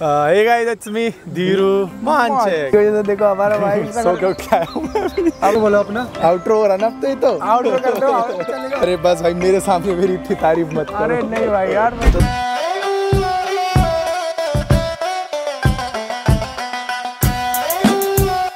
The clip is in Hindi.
hey guys it's me Dheeru मानचेक की वजह देखो हमारा भाई सो क्या क्या है अब बोलो अपना आउटरो हो रहा ना अब तो ये तो आउटरो कर दो आउटरो चलेगा अरे बस भाई मेरे सामने मेरी इतनी तारीफ़ मत करो अरे नहीं भाई यार मैं तो